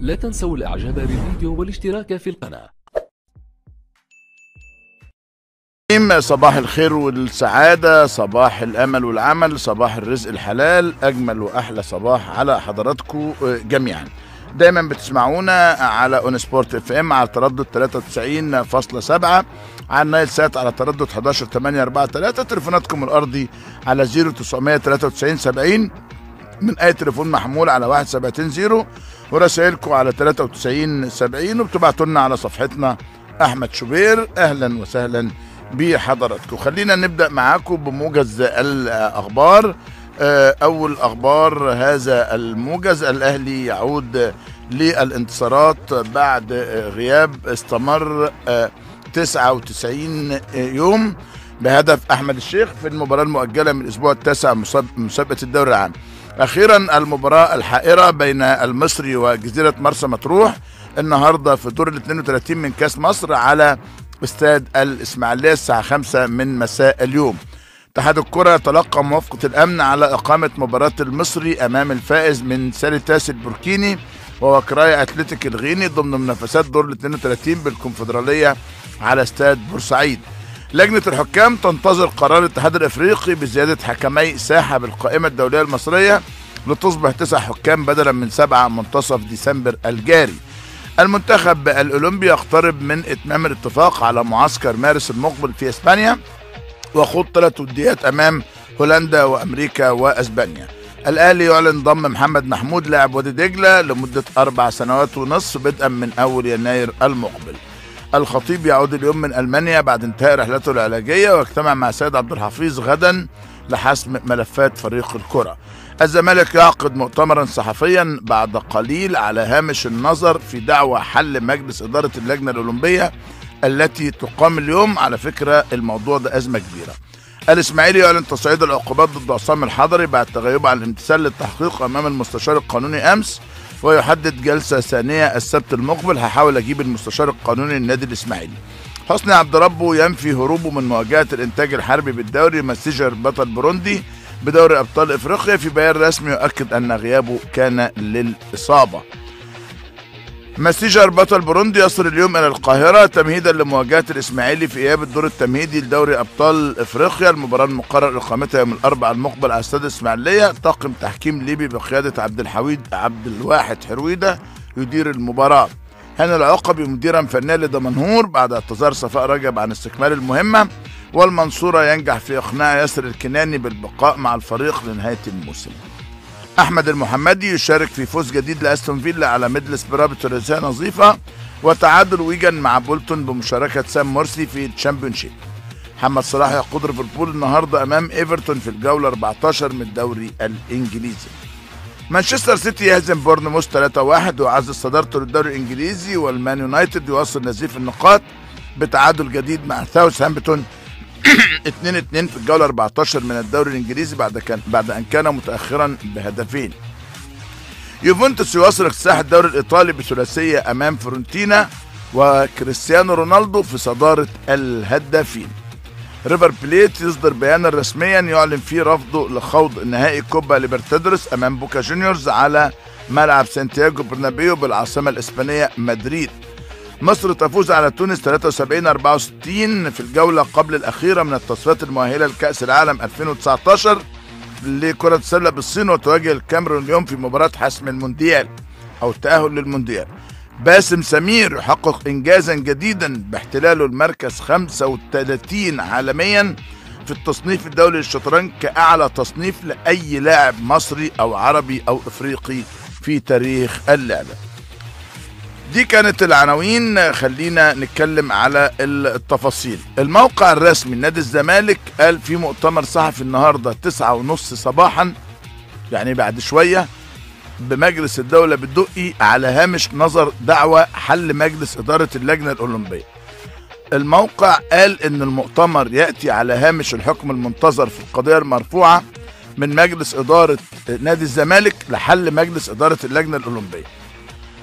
لا تنسوا الإعجاب بالفيديو والاشتراك في القناة. صباح الخير والسعادة صباح الأمل والعمل صباح الرزق الحلال أجمل وأحلى صباح على حضراتكم جميعا. دايما بتسمعونا على أون سبورت إف إم على تردد 93.7 على النايل سات على تردد 11 تليفوناتكم الأرضي على 0993 70 من أي تليفون محمول على 1770 ورسائلكم على 93 70 وبتبعتوا لنا على صفحتنا أحمد شوبير. أهلا وسهلا بحضراتكم. خلينا نبدأ معاكم بموجز الأخبار. أول أخبار هذا الموجز الأهلي يعود للانتصارات بعد غياب استمر 99 يوم بهدف أحمد الشيخ في المباراة المؤجلة من الأسبوع التاسع مسابقة الدوري العام. أخيرا المباراة الحائرة بين المصري وجزيرة مرسى مطروح النهارده في دور ال 32 من كأس مصر على استاد الإسماعيلية الساعة 5 من مساء اليوم اتحاد الكرة تلقى موافقة الأمن على إقامة مباراة المصري أمام الفائز من ساليتاس البوركيني وواكريا أتلتيك الغيني ضمن منافسات دور ال 32 بالكونفدرالية على استاد بورسعيد. لجنة الحكام تنتظر قرار الاتحاد الأفريقي بزيادة حكمي ساحة بالقائمة الدولية المصرية لتصبح تسع حكام بدلا من سبعة منتصف ديسمبر الجاري. المنتخب الأولمبي يقترب من إتمام الاتفاق على معسكر مارس المقبل في إسبانيا وخوض ثلاث وديات أمام هولندا وأمريكا وأسبانيا. الأهلي يعلن ضم محمد محمود لاعب وادي دجلة لمدة أربع سنوات ونصف بدءا من أول يناير المقبل. الخطيب يعود اليوم من ألمانيا بعد انتهاء رحلته العلاجية ويجتمع مع سيد عبد الحفيظ غدا لحسم ملفات فريق الكرة. الزمالك يعقد مؤتمرا صحفيا بعد قليل على هامش النظر في دعوى حل مجلس إدارة اللجنة الأولمبية التي تقام اليوم على فكرة الموضوع ده أزمة كبيرة الإسماعيلي يعلن تصعيد العقوبات ضد عصام الحضري بعد تغيبه عن الامتثال للتحقيق أمام المستشار القانوني أمس ويحدد جلسة ثانية السبت المقبل. هحاول أجيب المستشار القانوني النادي الإسماعيلي. حسني عبد ربه ينفي هروبه من مواجهة الإنتاج الحربي بالدوري مسيجر بطل بروندي بدوري أبطال إفريقيا. في بيان رسمي يؤكد أن غيابه كان للإصابة. مسيجر بطل بوروندي يصل اليوم إلى القاهرة تمهيدا لمواجهة الإسماعيلي في إياب الدور التمهيدي لدوري أبطال إفريقيا. المباراة المقرر اقامتها يوم الأربعاء المقبل على استاد الاسماعيليه طاقم تحكيم ليبي بقيادة عبد الحميد عبد الواحد حرويدة يدير المباراة. هاني العقبي مديرا فنيا لدمنهور بعد اعتذار صفاء رجب عن استكمال المهمة. والمنصورة ينجح في إقناع ياسر الكناني بالبقاء مع الفريق لنهاية الموسم. أحمد المحمدي يشارك في فوز جديد لأستون فيلا على ميدلسبره بثلاثية نظيفة وتعادل ويجن مع بولتون بمشاركة سام مرسي في ال Championship. محمد صلاح يقود ليفربول النهارده أمام إيفرتون في الجولة 14 من الدوري الإنجليزي. مانشستر سيتي يهزم بورنموث 3-1 ويعزز صدارته للدوري الإنجليزي والمان يونايتد يواصل نزيف النقاط بتعادل جديد مع ساوثهامبتون 2 2 في الجولة 14 من الدوري الإنجليزي بعد كان بعد أن كان متاخرا بهدفين. يوفنتوس يواصل اكتساح الدوري الإيطالي بثلاثية أمام فورنتينا وكريستيانو رونالدو في صدارة الهدافين. ريفر بليت يصدر بيانا رسميا يعلن فيه رفضه لخوض نهائي كوبا ليبرتادوريس أمام بوكا جونيورز على ملعب سانتياغو برنابيو بالعاصمة الإسبانية مدريد. مصر تفوز على تونس 73 64 في الجولة قبل الأخيرة من التصفيات المؤهلة لكأس العالم 2019 لكرة السلة بالصين وتواجه الكاميرون اليوم في مباراة حسم المونديال أو التأهل للمونديال. باسم سمير يحقق انجازا جديدا باحتلاله المركز 35 عالميا في التصنيف الدولي للشطرنج كأعلى تصنيف لأي لاعب مصري أو عربي أو إفريقي في تاريخ اللعبة. دي كانت العناوين. خلينا نتكلم على التفاصيل. الموقع الرسمي نادي الزمالك قال في مؤتمر صحفي النهارده تسعة ونص صباحا يعني بعد شوية بمجلس الدولة بالدقي على هامش نظر دعوة حل مجلس إدارة اللجنة الأولمبية. الموقع قال إن المؤتمر يأتي على هامش الحكم المنتظر في القضية المرفوعة من مجلس إدارة نادي الزمالك لحل مجلس إدارة اللجنة الأولمبية.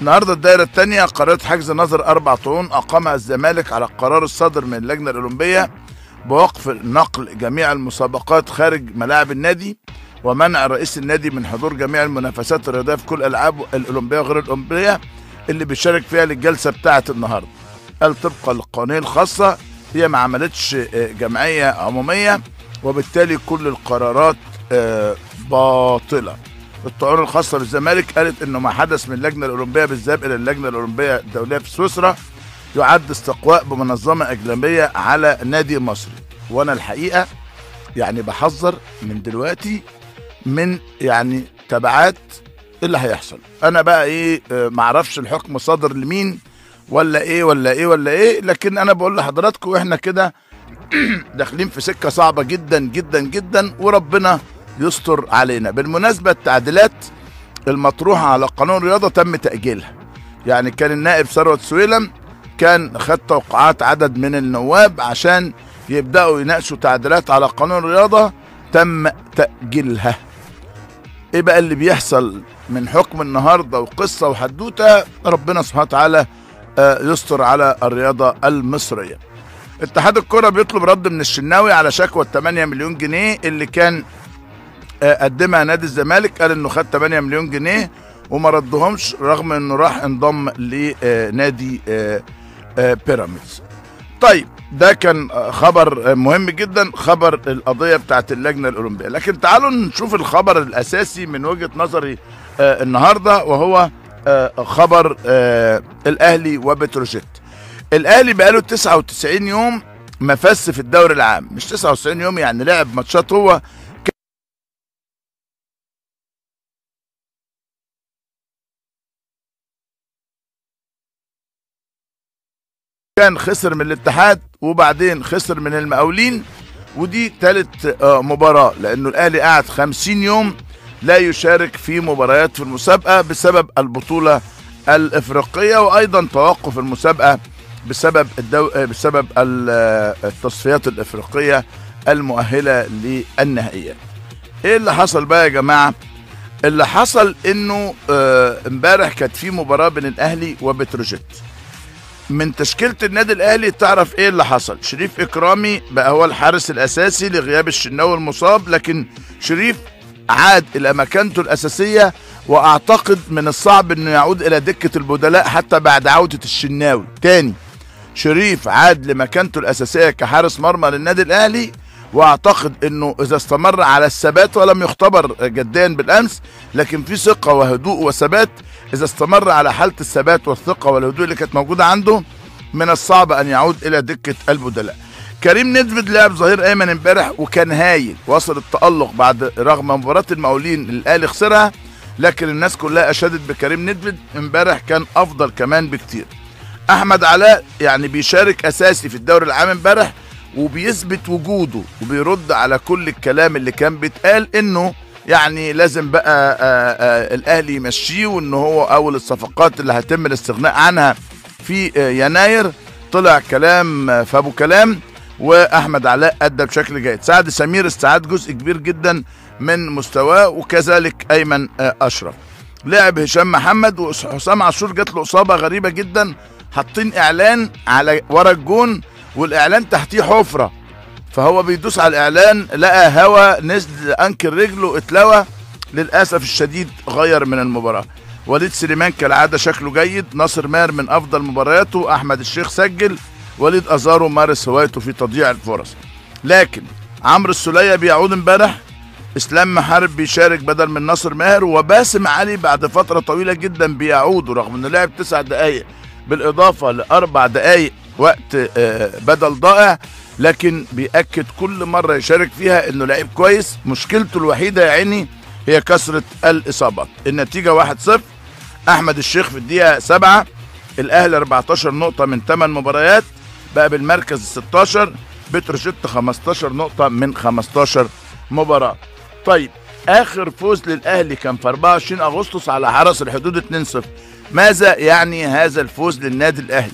النهارده الدائرة الثانية قررت حجز نظر أربع طعون أقامها الزمالك على القرار الصادر من اللجنة الأولمبية بوقف نقل جميع المسابقات خارج ملاعب النادي ومنع رئيس النادي من حضور جميع المنافسات الرياضية في كل الألعاب الأولمبية وغير الأولمبية اللي بيشارك فيها للجلسة بتاعة النهارده. قال طبقا للقوانين الخاصة هي ما عملتش آه، جمعية عمومية وبالتالي كل القرارات آه، باطلة. الطعون الخاصه بالزمالك قالت إنه ما حدث من اللجنه الأولمبية بالذهاب إلى اللجنة الأولمبية الدولية في سويسرا يعد استقواء بمنظمة اجنبيه على نادي مصري وأنا الحقيقة يعني بحذر من دلوقتي من يعني تبعات اللي هيحصل. أنا بقى إيه آه، معرفش الحكم صادر لمين ولا إيه ولا إيه ولا إيه لكن أنا بقول لحضراتكم إحنا كده داخلين في سكة صعبة جدا جدا جدا وربنا يستر علينا. بالمناسبة التعديلات المطروحة على قانون الرياضة تم تأجيلها. يعني كان النائب ثروت سويلم كان خد توقعات عدد من النواب عشان يبدأوا يناقشوا تعديلات على قانون الرياضة تم تأجيلها. إيه بقى اللي بيحصل من حكم النهارده وقصة وحدوتة؟ ربنا سبحانه وتعالى آه، يستر على الرياضة المصرية. اتحاد الكرة بيطلب رد من الشناوي على شكوى ال 8 مليون جنيه اللي كان قدمها نادي الزمالك قال إنه خد 8 مليون جنيه وما ردهمش رغم إنه راح انضم لنادي آه، آه، بيراميدز. طيب ده كان آه، خبر آه، مهم جدا خبر القضية بتاعت اللجنة الأولمبية. لكن تعالوا نشوف الخبر الأساسي من وجهة نظري آه، النهاردة وهو آه، خبر آه، الأهلي وبتروجيت. الأهلي بقاله 99 يوم مفس في الدوري العام. مش 99 يوم يعني لعب ماتشات هو كان خسر من الاتحاد وبعدين خسر من المقاولين ودي ثالث مباراة لأنه الأهلي قعد 50 يوم لا يشارك في مباريات في المسابقة بسبب البطولة الإفريقية وأيضا توقف المسابقة بسبب الدو... آه، بسبب آه، التصفيات الإفريقية المؤهلة للنهائيات. إيه اللي حصل بقى يا جماعة؟ اللي حصل إنه آه، إمبارح كانت في مباراة بين الأهلي وبتروجيت. من تشكيلة النادي الأهلي تعرف إيه اللي حصل. شريف إكرامي بقى هو الحارس الأساسي لغياب الشناوي المصاب لكن شريف عاد إلى مكانته الأساسية وأعتقد من الصعب أنه يعود إلى دكة البدلاء حتى بعد عودة الشناوي. تاني شريف عاد لمكانته الأساسية كحارس مرمى للنادي الأهلي وأعتقد إنه إذا استمر على الثبات ولم يختبر جديا بالأمس لكن في ثقة وهدوء وثبات إذا استمر على حالة الثبات والثقة والهدوء اللي كانت موجودة عنده من الصعب أن يعود إلى دكة البدلاء. كريم ندفد لعب ظهير أيمن امبارح وكان هايل وصل التألق بعد رغم مباراة المقاولين اللي الاهلي خسرها لكن الناس كلها أشادت بكريم ندفد امبارح كان أفضل كمان بكتير. أحمد علاء يعني بيشارك أساسي في الدوري العام امبارح وبيثبت وجوده وبيرد على كل الكلام اللي كان بيتقال إنه يعني لازم بقى آآ آآ الأهلي يمشيه وإن هو أول الصفقات اللي هيتم الاستغناء عنها في آه، يناير. طلع كلام آه، في أبو كلام وأحمد علاء أدى بشكل جيد. سعد سمير استعاد جزء كبير جدا من مستواه وكذلك أيمن آه، أشرف. لعب هشام محمد وحسام عاشور جات له إصابة غريبة جدا. حاطين إعلان على ورا الجون والإعلان تحتيه حفرة. فهو بيدوس على الإعلان لقى هوا نزل أنكر رجله اتلوى للأسف الشديد غير من المباراة. وليد سليمان كالعادة شكله جيد ناصر ماهر من أفضل مبارياته أحمد الشيخ سجل وليد أزارو مارس هوايته في تضييع الفرص. لكن عمرو السولية بيعود امبارح إسلام محارب بيشارك بدل من ناصر ماهر وباسم علي بعد فترة طويلة جدا بيعود رغم إنه لعب تسع دقائق بالإضافة لأربع دقائق وقت آه، بدل ضائع. لكن بيأكد كل مرة يشارك فيها إنه لعيب كويس. مشكلته الوحيدة يا عيني هي كثره الاصابات النتيجة 1-0 أحمد الشيخ في الدقيقة 7 الأهلي 14 نقطة من 8 مباريات. بقى بالمركز 16 بتروجيت 15 نقطة من 15 مباراة. طيب آخر فوز للأهلي كان في 24 أغسطس على حرس الحدود 2-0 ماذا يعني هذا الفوز للنادي الأهلي؟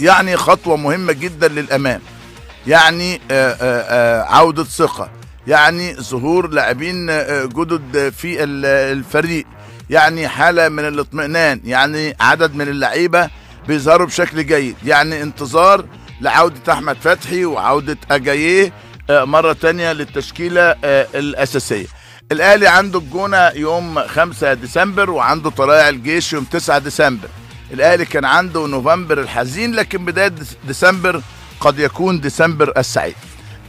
يعني خطوة مهمة جدا للأمام. يعني آه، آه، آه، عودة ثقة يعني ظهور لاعبين جدد في ال- الفريق يعني حالة من الاطمئنان يعني عدد من اللعيبة بيظهروا بشكل جيد يعني انتظار لعودة أحمد فتحي وعودة أجاييه آه، مرة تانية للتشكيلة آه، الأساسية. الأهلي عنده الجونة يوم 5 ديسمبر وعنده طلائع الجيش يوم 9 ديسمبر. الأهلي كان عنده نوفمبر الحزين لكن بداية ديس- ديسمبر قد يكون ديسمبر السعيد.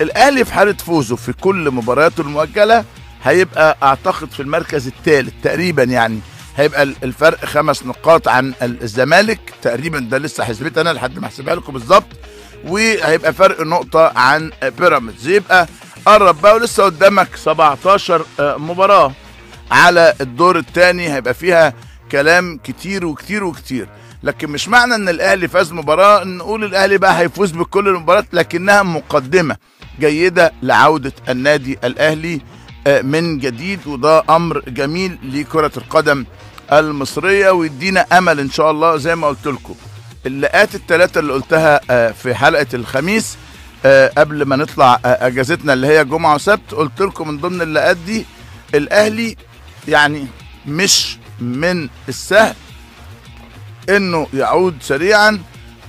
الأهلي في حالة فوزه في كل مبارياته المؤجلة هيبقى أعتقد في المركز الثالث تقريبا يعني. هيبقى ال- الفرق خمس نقاط عن ال- الزمالك. تقريبا ده لسه حسبت أنا لحد ما احسبها لكم بالظبط. وهيبقى فرق نقطة عن بيراميدز. يبقى قرب بقى ولسه قدامك 17 آه، مباراة. على الدور الثاني هيبقى فيها كلام كتير وكتير وكتير. لكن مش معنى إن الأهلي فاز مباراة نقول الأهلي بقى هيفوز بكل المباريات لكنها مقدمة جيدة لعودة النادي الأهلي آه، من جديد وده أمر جميل لكرة القدم المصرية ويدينا أمل إن شاء الله زي ما قلت لكم. اللقات الثلاثه اللي قلتها آه، في حلقة الخميس آه، قبل ما نطلع أجازتنا اللي هي جمعة وسبت قلت لكم من ضمن اللقات دي الأهلي يعني مش من السهل. إنه يعود سريعا.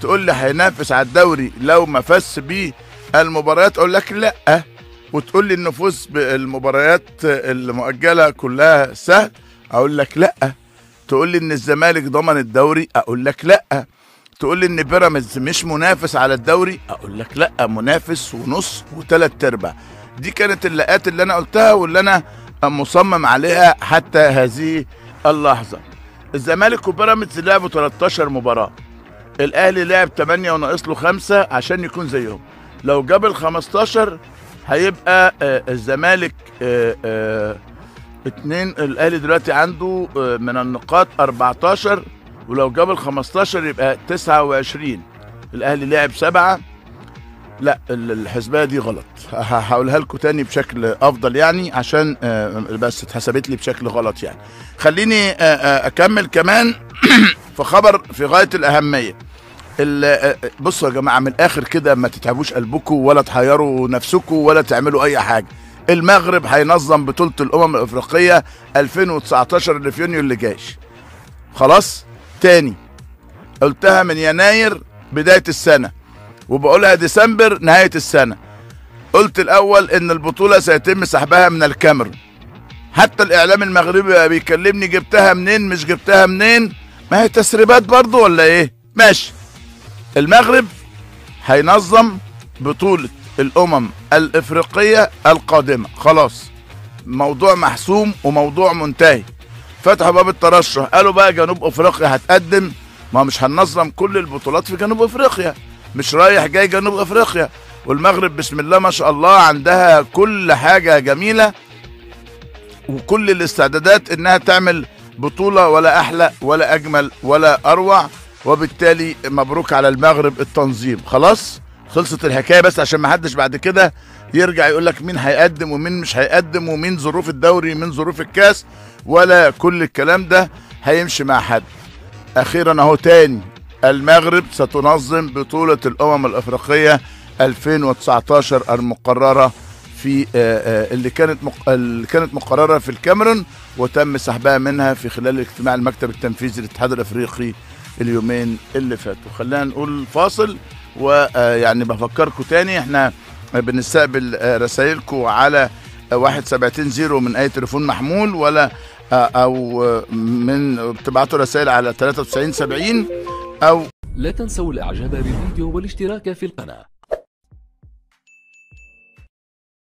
تقول لي هينافس على الدوري لو ما فاز بيه المباريات. أقول لك لأ. وتقول لي النفوذ بالمباريات المؤجلة كلها سهل. أقول لك لأ. تقول لي إن الزمالك ضمن الدوري. أقول لك لأ. تقول لي إن بيراميدز مش منافس على الدوري. أقول لك لأ. منافس ونص وثلاث أرباع. دي كانت اللقات اللي أنا قلتها واللي أنا مصمم عليها حتى هذه اللحظة. الزمالك وبيراميدز لعبوا 13 مباراة. الأهلي لعب 8 وناقص له 5 عشان يكون زيهم. لو جاب ال 15 هيبقى آه، الزمالك آه، آه، اتنين الأهلي دلوقتي عنده من النقاط 14 ولو جاب ال 15 يبقى 29 الأهلي لعب سبعة لا ال- الحسبية دي غلط. هقولها لكم تاني بشكل أفضل يعني عشان آه، بس اتحسبت لي بشكل غلط يعني. خليني آه، آه، أكمل كمان في خبر في غاية الأهمية. ال- بصوا يا جماعة من الآخر كده ما تتعبوش قلبكم ولا تحيروا نفسكم ولا تعملوا أي حاجة. المغرب هينظم بطولة الأمم الأفريقية 2019 اللي في يونيو اللي جاي خلاص؟ تاني. قلتها من يناير بداية السنة. وبقولها ديسمبر نهاية السنة. قلت الأول إن البطولة سيتم سحبها من الكاميرون حتى الإعلام المغربي بقى بيكلمني جبتها منين مش جبتها منين؟ ما هي تسريبات برضو ولا إيه؟ ماشي. المغرب هينظم بطولة الأمم الإفريقية القادمة. خلاص. موضوع محسوم وموضوع منتهي. فتحوا باب الترشح. قالوا بقى جنوب أفريقيا هتقدم. ما مش هننظم كل البطولات في جنوب أفريقيا. مش رايح جاي جنوب أفريقيا. والمغرب بسم الله ما شاء الله عندها كل حاجة جميلة وكل الاستعدادات إنها تعمل بطولة ولا أحلى ولا أجمل ولا أروع وبالتالي مبروك على المغرب التنظيم. خلاص؟ خلصت الحكاية بس عشان ما حدش بعد كده يرجع يقول لك مين هيقدم ومين مش هيقدم ومين ظروف الدوري ومين ظروف الكاس ولا كل الكلام ده هيمشي مع حد. أخيرا أهو تاني. المغرب ستنظم بطولة الأمم الأفريقية 2019 المقررة في آه، آه، اللي كانت. اللي كانت مقررة في الكاميرون وتم سحبها منها في خلال اجتماع المكتب التنفيذي للاتحاد الأفريقي اليومين اللي فاتوا خلينا نقول فاصل ويعني بفكركم تاني إحنا بنستقبل آه، رسائلكم على آه، 1770 من أي تليفون محمول ولا آه، أو آه، من بتبعتوا رسائل على 9370 أو لا تنسوا الإعجاب بالفيديو والاشتراك في القناة.